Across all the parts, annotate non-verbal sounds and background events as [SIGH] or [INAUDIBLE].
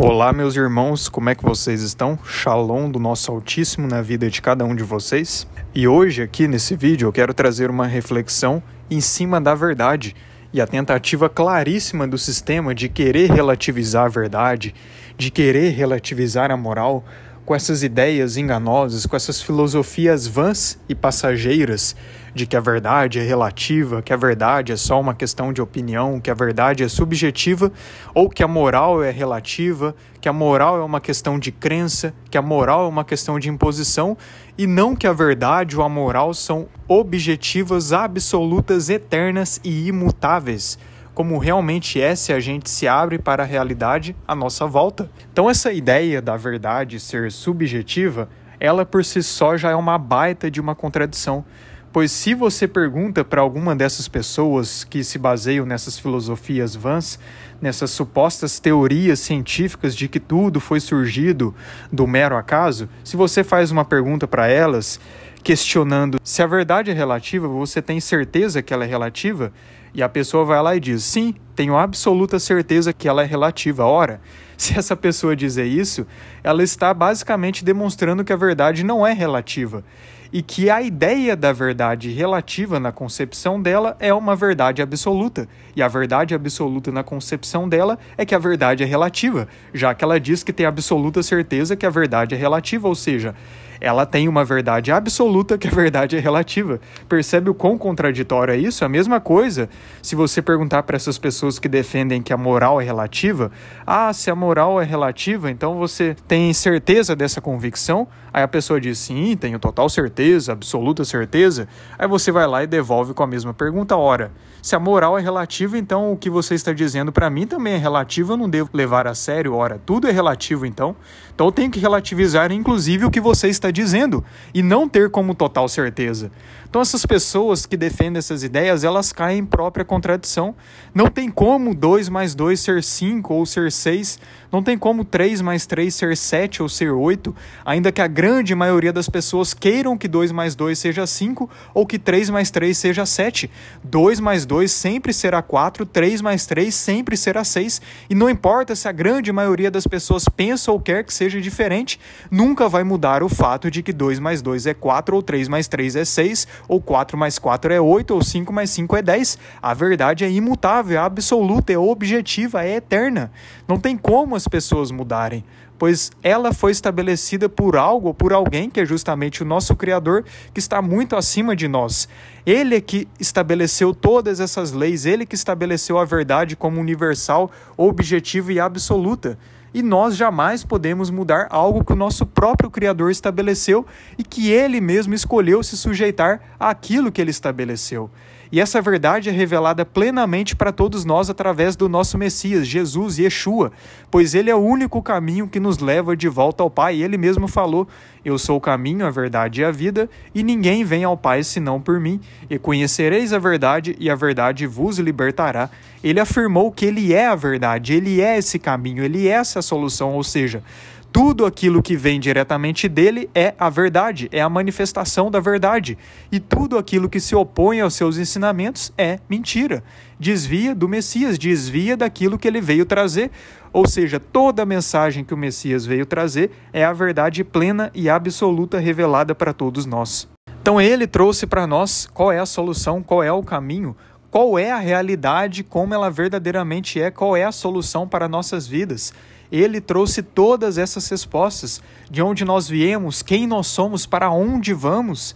Olá, meus irmãos, como é que vocês estão? Shalom do nosso Altíssimo na vida de cada um de vocês. E hoje, aqui nesse vídeo, eu quero trazer uma reflexão em cima da verdade e a tentativa claríssima do sistema de querer relativizar a verdade, de querer relativizar a moral com essas ideias enganosas, com essas filosofias vãs e passageiras de que a verdade é relativa, que a verdade é só uma questão de opinião, que a verdade é subjetiva, ou que a moral é relativa, que a moral é uma questão de crença, que a moral é uma questão de imposição, e não que a verdade ou a moral são objetivas absolutas, eternas e imutáveis como realmente é se a gente se abre para a realidade à nossa volta. Então, essa ideia da verdade ser subjetiva, ela por si só já é uma baita de uma contradição. Pois se você pergunta para alguma dessas pessoas que se baseiam nessas filosofias vãs, nessas supostas teorias científicas de que tudo foi surgido do mero acaso, se você faz uma pergunta para elas questionando se a verdade é relativa, você tem certeza que ela é relativa? E a pessoa vai lá e diz: Sim, tenho absoluta certeza que ela é relativa. Ora, [LAUGHS] se essa pessoa dizer isso, ela está basicamente demonstrando que a verdade não é relativa e que a ideia da verdade relativa na concepção dela é uma verdade absoluta. E a verdade absoluta na concepção dela é que a verdade é relativa, já que ela diz que tem absoluta certeza que a verdade é relativa, ou seja, ela tem uma verdade absoluta que a verdade é relativa. Percebe o quão contraditório é isso? A mesma coisa se você perguntar para essas pessoas que defendem que a moral é relativa: ah, se a moral é relativa, então você tem certeza dessa convicção? Aí a pessoa diz sim, tenho total certeza, absoluta certeza. Aí você vai lá e devolve com a mesma pergunta: ora, se a moral é relativa, então o que você está dizendo para mim também é relativo, eu não devo levar a sério. Ora, tudo é relativo então. Então eu tenho que relativizar inclusive o que você está dizendo e não ter como total certeza. Então essas pessoas que defendem essas ideias, elas caem em própria contradição. Não tem como 2 mais 2 ser 5 ou ser 6, não tem como 3 mais 3 ser 7 ou ser 8, ainda que a grande maioria das pessoas queiram que 2 mais 2 seja 5 ou que 3 mais 3 seja 7. 2 mais 2 sempre será 4, 3 mais 3 sempre será 6, e não importa se a grande maioria das pessoas pensa ou quer que seja diferente, nunca vai mudar o fato de que 2 mais 2 é 4 ou 3 mais 3 é 6 ou 4 mais 4 é 8, ou 5 mais 5 é 10. A verdade é imutável, é absoluta, é objetiva, é eterna. Não tem como as pessoas mudarem, pois ela foi estabelecida por algo por alguém que é justamente o nosso Criador, que está muito acima de nós. Ele é que estabeleceu todas essas leis, ele que estabeleceu a verdade como universal, objetiva e absoluta e nós jamais podemos mudar algo que o nosso próprio Criador estabeleceu e que ele mesmo escolheu se sujeitar àquilo que ele estabeleceu. E essa verdade é revelada plenamente para todos nós através do nosso Messias, Jesus Yeshua, pois ele é o único caminho que nos leva de volta ao Pai. Ele mesmo falou: Eu sou o caminho, a verdade e a vida, e ninguém vem ao Pai senão por mim. E conhecereis a verdade, e a verdade vos libertará. Ele afirmou que ele é a verdade, ele é esse caminho, ele é essa solução, ou seja, tudo aquilo que vem diretamente dele é a verdade, é a manifestação da verdade. E tudo aquilo que se opõe aos seus ensinamentos é mentira. Desvia do Messias, desvia daquilo que ele veio trazer. Ou seja, toda a mensagem que o Messias veio trazer é a verdade plena e absoluta revelada para todos nós. Então ele trouxe para nós qual é a solução, qual é o caminho, qual é a realidade, como ela verdadeiramente é, qual é a solução para nossas vidas. Ele trouxe todas essas respostas, de onde nós viemos, quem nós somos, para onde vamos.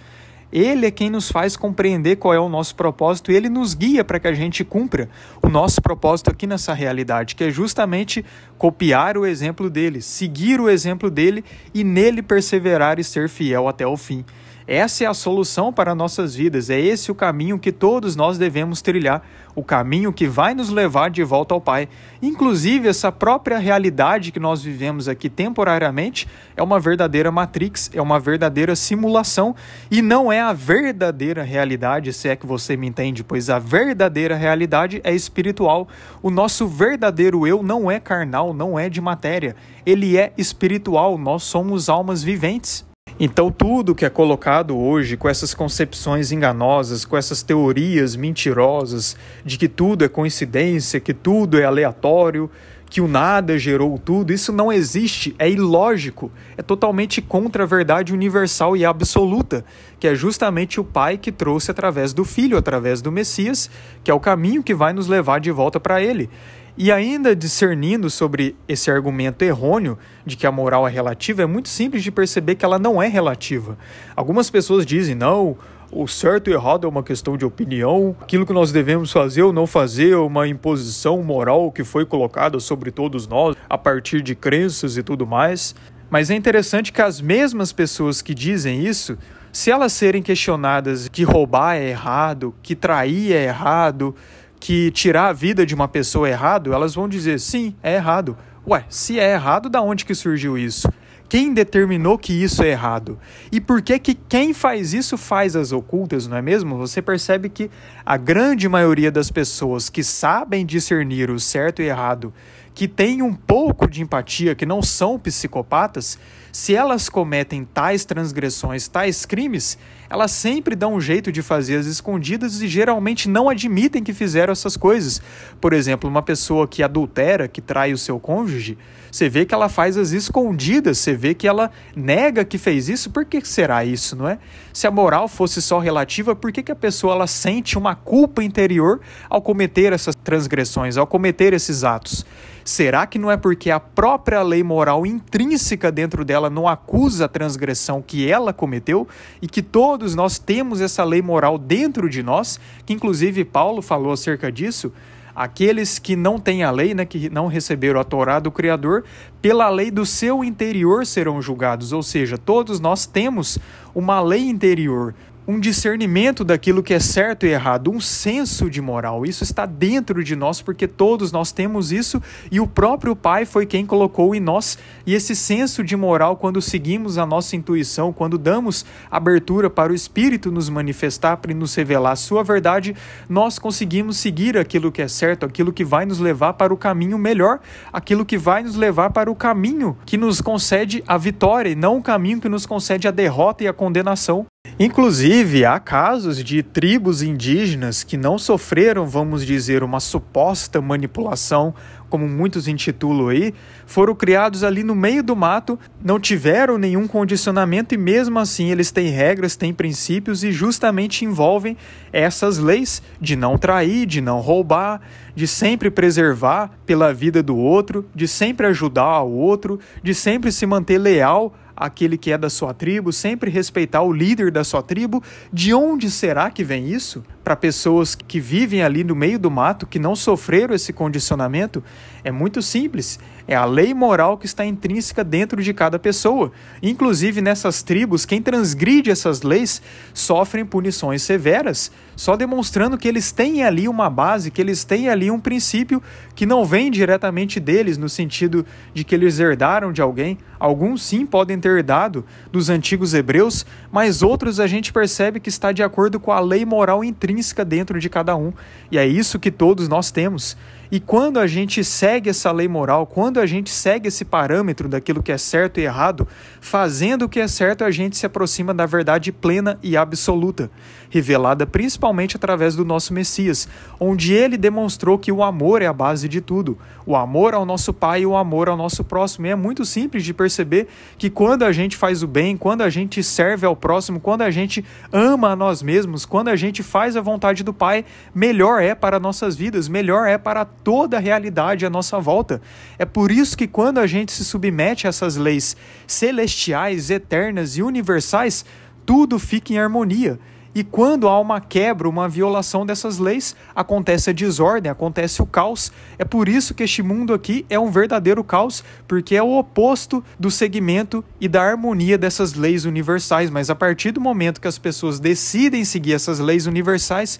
Ele é quem nos faz compreender qual é o nosso propósito e ele nos guia para que a gente cumpra o nosso propósito aqui nessa realidade, que é justamente copiar o exemplo dele, seguir o exemplo dele e nele perseverar e ser fiel até o fim. Essa é a solução para nossas vidas, é esse o caminho que todos nós devemos trilhar, o caminho que vai nos levar de volta ao Pai. Inclusive, essa própria realidade que nós vivemos aqui temporariamente é uma verdadeira matrix, é uma verdadeira simulação e não é a verdadeira realidade, se é que você me entende, pois a verdadeira realidade é espiritual. O nosso verdadeiro eu não é carnal, não é de matéria, ele é espiritual, nós somos almas viventes. Então, tudo que é colocado hoje com essas concepções enganosas, com essas teorias mentirosas de que tudo é coincidência, que tudo é aleatório, que o nada gerou tudo, isso não existe, é ilógico, é totalmente contra a verdade universal e absoluta, que é justamente o Pai que trouxe através do Filho, através do Messias, que é o caminho que vai nos levar de volta para Ele. E ainda discernindo sobre esse argumento errôneo de que a moral é relativa, é muito simples de perceber que ela não é relativa. Algumas pessoas dizem, não, o certo e errado é uma questão de opinião, aquilo que nós devemos fazer ou não fazer é uma imposição moral que foi colocada sobre todos nós a partir de crenças e tudo mais. Mas é interessante que as mesmas pessoas que dizem isso, se elas serem questionadas que roubar é errado, que trair é errado, que tirar a vida de uma pessoa é errado, elas vão dizer sim, é errado. Ué, se é errado, da onde que surgiu isso? Quem determinou que isso é errado? E por que que quem faz isso faz as ocultas, não é mesmo? Você percebe que a grande maioria das pessoas que sabem discernir o certo e errado, que têm um pouco de empatia, que não são psicopatas, se elas cometem tais transgressões, tais crimes, elas sempre dão um jeito de fazer as escondidas e geralmente não admitem que fizeram essas coisas. Por exemplo, uma pessoa que adultera, que trai o seu cônjuge, você vê que ela faz as escondidas, você vê que ela nega que fez isso. Por que será isso, não é? Se a moral fosse só relativa, por que, que a pessoa ela sente uma culpa interior ao cometer essas transgressões, ao cometer esses atos? Será que não é porque a própria lei moral intrínseca dentro dela não acusa a transgressão que ela cometeu e que todos nós temos essa lei moral dentro de nós, que inclusive Paulo falou acerca disso? Aqueles que não têm a lei, né, que não receberam a Torá do Criador, pela lei do seu interior serão julgados. Ou seja, todos nós temos uma lei interior, um discernimento daquilo que é certo e errado, um senso de moral. Isso está dentro de nós porque todos nós temos isso e o próprio Pai foi quem colocou em nós. E esse senso de moral, quando seguimos a nossa intuição, quando damos abertura para o Espírito nos manifestar, para nos revelar a sua verdade, nós conseguimos seguir aquilo que é certo, aquilo que vai nos levar para o caminho melhor, aquilo que vai nos levar para o caminho que nos concede a vitória e não o caminho que nos concede a derrota e a condenação. Inclusive, há casos de tribos indígenas que não sofreram, vamos dizer, uma suposta manipulação, como muitos intitulam aí, foram criados ali no meio do mato, não tiveram nenhum condicionamento e mesmo assim eles têm regras, têm princípios e justamente envolvem essas leis de não trair, de não roubar, de sempre preservar pela vida do outro, de sempre ajudar ao outro, de sempre se manter leal aquele que é da sua tribo, sempre respeitar o líder da sua tribo. De onde será que vem isso? Para pessoas que vivem ali no meio do mato, que não sofreram esse condicionamento, é muito simples. É a lei moral que está intrínseca dentro de cada pessoa. Inclusive nessas tribos, quem transgride essas leis sofrem punições severas, só demonstrando que eles têm ali uma base, que eles têm ali um princípio que não vem diretamente deles, no sentido de que eles herdaram de alguém. Alguns sim podem ter herdado dos antigos hebreus, mas outros a gente percebe que está de acordo com a lei moral intrínseca dentro de cada um. E é isso que todos nós temos. E quando a gente segue essa lei moral, quando a gente segue esse parâmetro daquilo que é certo e errado, fazendo o que é certo, a gente se aproxima da verdade plena e absoluta, revelada principalmente através do nosso Messias, onde ele demonstrou que o amor é a base de tudo, o amor ao nosso Pai e o amor ao nosso próximo. E é muito simples de perceber que quando a gente faz o bem, quando a gente serve ao próximo, quando a gente ama a nós mesmos, quando a gente faz a vontade do Pai, melhor é para nossas vidas, melhor é para toda a realidade à nossa volta. É por isso que quando a gente se submete a essas leis celestiais, eternas e universais, tudo fica em harmonia. E quando há uma quebra, uma violação dessas leis, acontece a desordem, acontece o caos. É por isso que este mundo aqui é um verdadeiro caos, porque é o oposto do segmento e da harmonia dessas leis universais. Mas a partir do momento que as pessoas decidem seguir essas leis universais,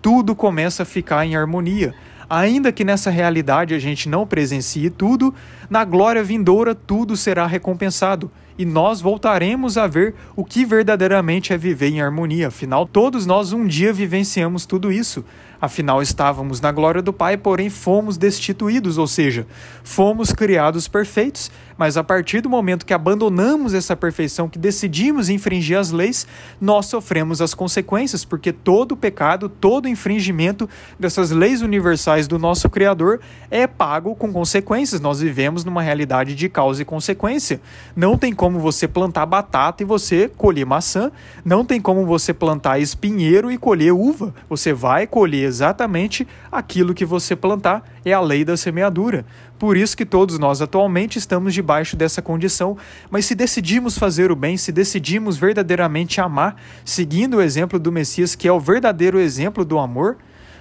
tudo começa a ficar em harmonia. Ainda que nessa realidade a gente não presencie tudo, na glória vindoura tudo será recompensado. E nós voltaremos a ver o que verdadeiramente é viver em harmonia. Afinal, todos nós um dia vivenciamos tudo isso. Afinal, estávamos na glória do Pai, porém fomos destituídos, ou seja, fomos criados perfeitos, mas a partir do momento que abandonamos essa perfeição, que decidimos infringir as leis, nós sofremos as consequências, porque todo pecado, todo infringimento dessas leis universais do nosso Criador é pago com consequências. Nós vivemos numa realidade de causa e consequência. Não tem como você plantar batata e você colher maçã, não tem como você plantar espinheiro e colher uva. Você vai colher exatamente aquilo que você plantar, é a lei da semeadura. Por isso que todos nós atualmente estamos debaixo dessa condição, mas se decidimos fazer o bem, se decidimos verdadeiramente amar, seguindo o exemplo do Messias, que é o verdadeiro exemplo do amor,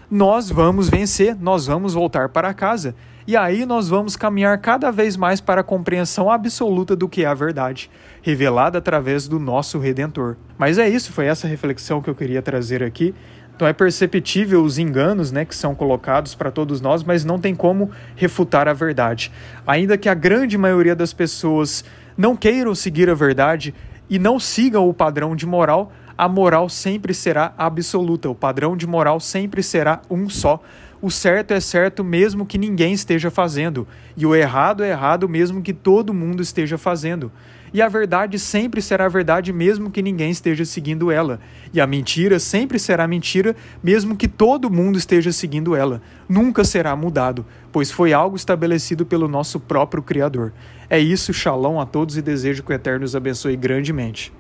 nós vamos vencer, nós vamos voltar para casa. E aí nós vamos caminhar cada vez mais para a compreensão absoluta do que é a verdade, revelada através do nosso Redentor. Mas é isso, foi essa reflexão que eu queria trazer aqui. Então é perceptível os enganos né, que são colocados para todos nós, mas não tem como refutar a verdade. Ainda que a grande maioria das pessoas não queiram seguir a verdade e não sigam o padrão de moral, a moral sempre será absoluta, o padrão de moral sempre será um só. O certo é certo mesmo que ninguém esteja fazendo, e o errado é errado mesmo que todo mundo esteja fazendo. E a verdade sempre será verdade mesmo que ninguém esteja seguindo ela. E a mentira sempre será mentira mesmo que todo mundo esteja seguindo ela. Nunca será mudado, pois foi algo estabelecido pelo nosso próprio Criador. É isso, shalom a todos e desejo que o Eterno os abençoe grandemente.